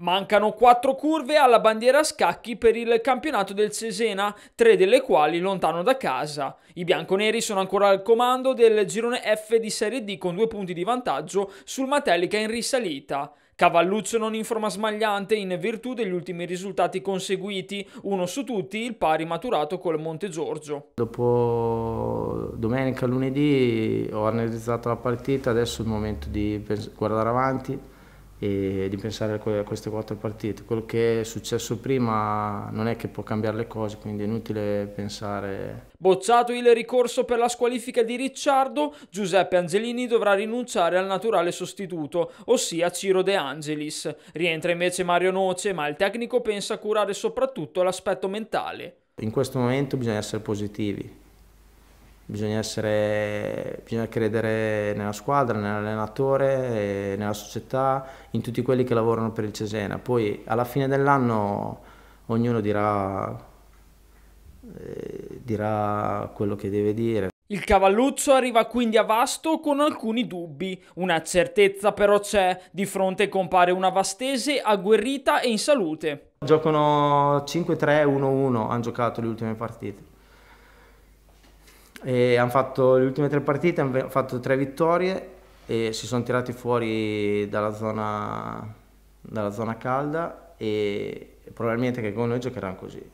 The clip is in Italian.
Mancano quattro curve alla bandiera a scacchi per il campionato del Cesena, tre delle quali lontano da casa. I bianconeri sono ancora al comando del girone F di Serie D con due punti di vantaggio sul Matelica in risalita. Cavalluccio non in forma smagliante in virtù degli ultimi risultati conseguiti, uno su tutti il pari maturato col Monte Giorgio. Dopo domenica, lunedì ho analizzato la partita, adesso è il momento di guardare avanti e di pensare a queste quattro partite. Quello che è successo prima non è che può cambiare le cose, quindi è inutile pensare. Bocciato il ricorso per la squalifica di Ricciardo, Giuseppe Angelini dovrà rinunciare al naturale sostituto, ossia Ciro De Angelis. Rientra invece Mario Noce, ma il tecnico pensa curare soprattutto l'aspetto mentale. In questo momento bisogna essere positivi, bisogna, essere, bisogna credere nella squadra, nell'allenatore, nella società, in tutti quelli che lavorano per il Cesena. Poi alla fine dell'anno ognuno dirà, eh, dirà quello che deve dire. Il cavalluccio arriva quindi a Vasto con alcuni dubbi. Una certezza però c'è, di fronte compare una Vastese agguerrita e in salute. Giocano 5-3-1-1, hanno giocato le ultime partite e hanno fatto le ultime tre partite, hanno fatto tre vittorie e si sono tirati fuori dalla zona, dalla zona calda e probabilmente che con noi giocheranno così.